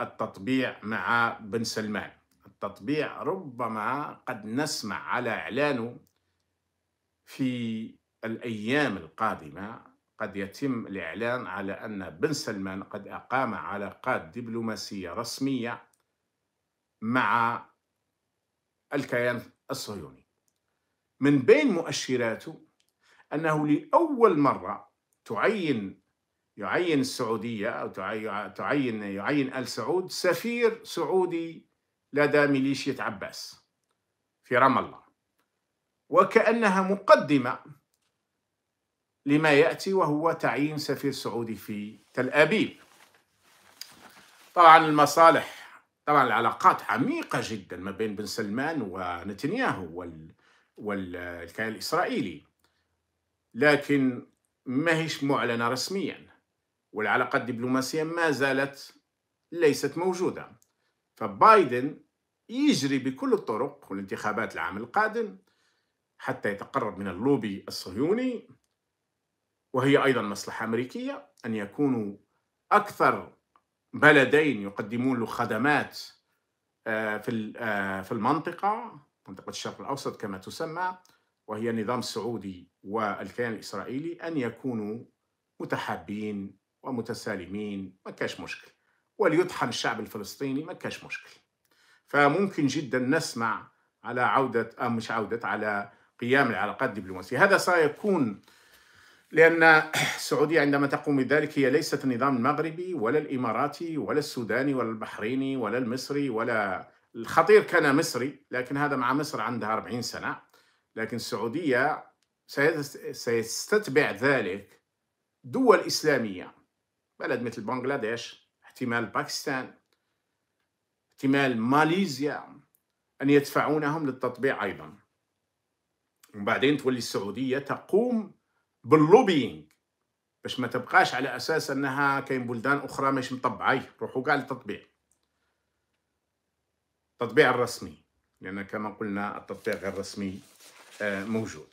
التطبيع مع بن سلمان. التطبيع ربما قد نسمع على إعلانه في الأيام القادمة. قد يتم الإعلان على أن بن سلمان قد أقام علاقات دبلوماسية رسمية مع الكيان الصهيوني. من بين مؤشراته أنه لأول مرة تعين يعين السعودية أو تعين يعين آل سعود سفير سعودي لدى ميليشيا عباس في رام الله. وكأنها مقدمة لما يأتي وهو تعيين سفير سعودي في تل أبيب. طبعا المصالح طبعا العلاقات عميقة جدا ما بين بن سلمان ونتنياهو وال والكيان الإسرائيلي. لكن ما هيش معلنة رسميا. والعلاقات الدبلوماسية ما زالت ليست موجودة. فبايدن يجري بكل الطرق والانتخابات العام القادم حتى يتقرب من اللوبي الصهيوني وهي أيضا مصلحة أمريكية أن يكونوا أكثر بلدين يقدمون له خدمات آه، في آه، في المنطقة منطقة الشرق الأوسط كما تسمى وهي النظام السعودي والكيان الإسرائيلي أن يكونوا متحابين ومتسالمين ما كاش مشكل. وليطحن الشعب الفلسطيني ما كاش مشكل. فممكن جدا نسمع على عودة أو مش عودة على قيام العلاقات الدبلوماسية. هذا سيكون لأن السعودية عندما تقوم بذلك هي ليست النظام المغربي ولا الإماراتي ولا السوداني ولا البحريني ولا المصري ولا الخطير كان مصري لكن هذا مع مصر عندها 40 سنة. لكن السعودية سيستتبع ذلك دول إسلامية. بلد مثل بنغلاديش احتمال باكستان احتمال ماليزيا أن يدفعونهم للتطبيع أيضا. وبعدين تولي السعودية تقوم بال lobbying باش ما تبقاش على أساس أنها كاين بلدان أخرى مش مطبعة روحوا كاع للتطبيع. التطبيع الرسمي لأن كما قلنا التطبيع غير رسمي آه، موجود.